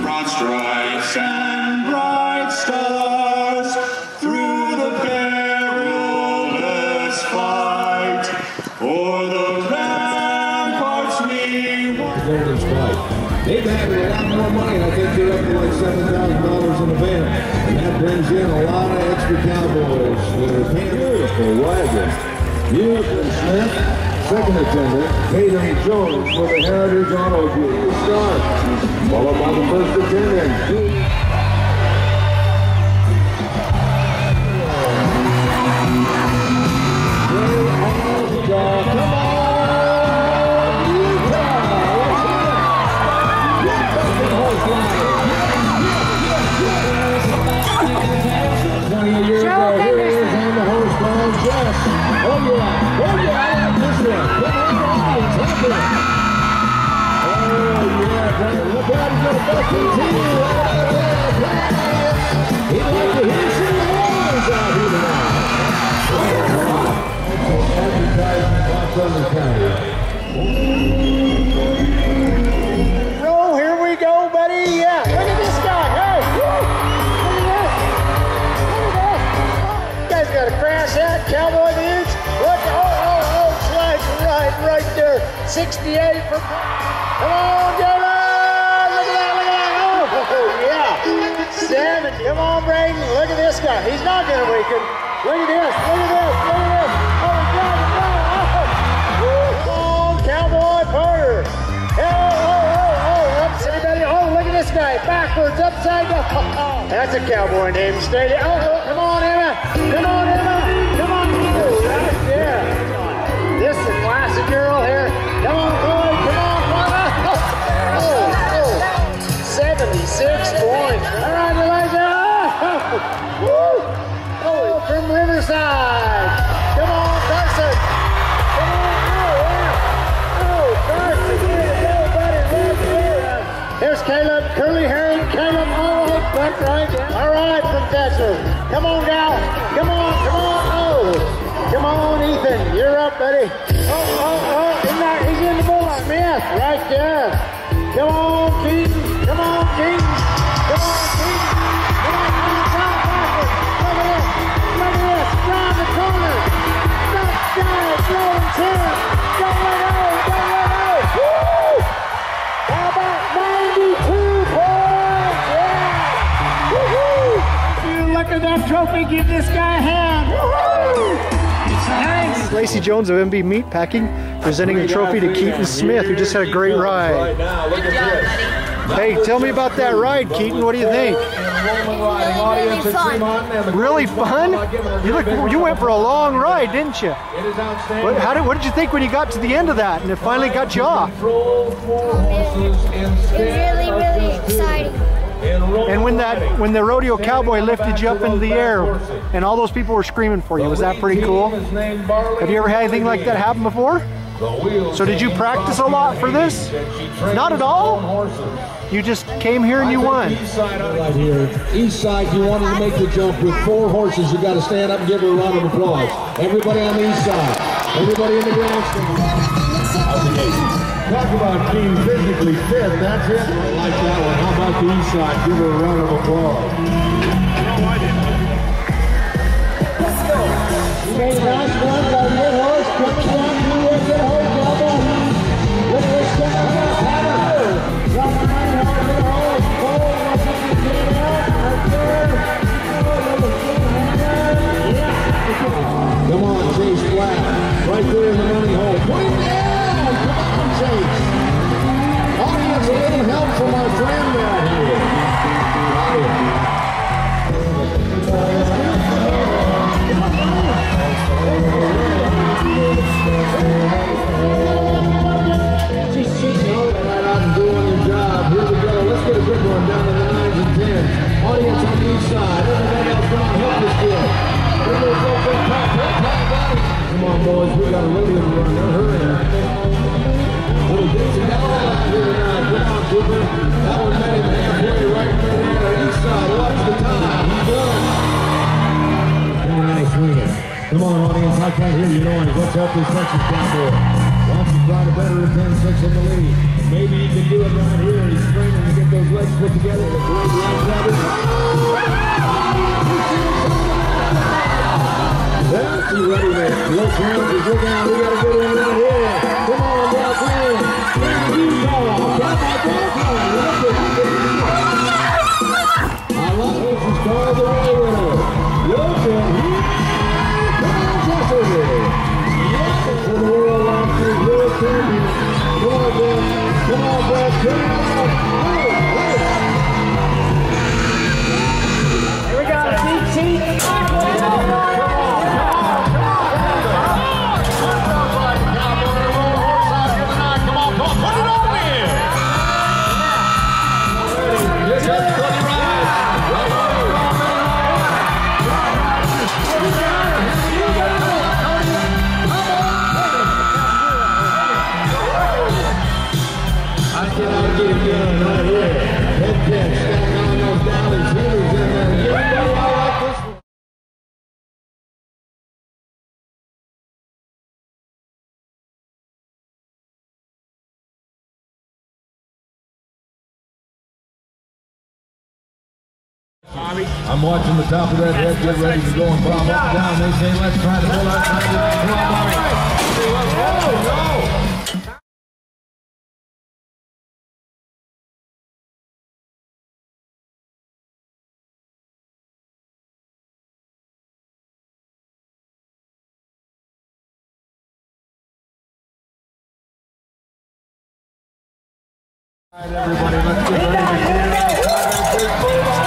Broad stripes Golden Spike. They've had a lot more money, I think they're up to like seven thousand dollars in the van, and that brings in a lot of extra cowboys that paying beautiful wagon. Beautiful Smith, second attendant, Hayden Jones for the Heritage Auto Group start, followed by the first attendant. Oh, here we go, buddy. Yeah, look at this guy. Hey, look at this. Look at guys got crash cowboy 68 for. Come on, David. Look at that, look at that. Oh, yeah. Seven. Come on, Braden. Look at this guy. He's not going to weaken. Look at this. Look at this. Look at this. Oh, it. Oh, Come on, Cowboy Porter. Oh, oh, oh, oh, oh. everybody. Oh, look at this guy. Backwards, upside down. That's a cowboy name. Stay there. Oh, oh Riverside. Come on, Carson. Come on, oh. Here's Caleb, curly haired Caleb. All right, buck right. All right, from. Come on, gal. Come on, come on. Oh, come on, Ethan. You're up, buddy. Oh, oh, oh. Isn't he's in the bull. Smith, right there. Come on, Keaton. Come on, Keaton. Come on, Keaton. Woo-hoo! You look at that trophy. Give this guy a hand. Woo-hoo! Nice. Lacey Jones of MB Meat Packing presenting the trophy to Keaton Smith, who just had a great ride. Right now, look. Hey, tell me about that ride, Keaton. What do you think? Really, fun. Really fun? You look, you went for a long ride, didn't you? It is outstanding. What, how did, what did you think when you got to the end of that and it finally got you off? Oh, it was really, really exciting. In roll And when that when the rodeo cowboy lifted you up into the air and all those people were screaming for you, was that pretty cool? Have you ever had anything like that happen before? So did you practice a lot for this? Not at all? You just came here and you won. East side right here. East side, you wanted to make the jump with four horses. You got to stand up and give her a round of applause. Everybody on the east side. Everybody in the grandstand. How's the game? Talk about being physically fit. That's it. I like that one. How about the east side? Give her a round of applause. Let's go. Okay, last one, a good horse down boys. We got a run. Little Dixie out here now. Come on, Cooper. That one met him halfway right there on east side. Watch the time. He's done. Very nice winner. Come on, audience, I can't hear you noise. Let's help this Texas cowboy. Wants to try to better his 10 6 in the lead. Maybe he can do it right here. He's training to get those legs put together. The great leg rabbit. You ready to look around. Just look out. We got a good one right here. Come on, Black Man. Now you. Come on, Black I'm watching the top of that head get ready to go and bomb up and down. They say, let's try to pull out. Come on, Bobby. Oh, no. All right, everybody, let's get ready to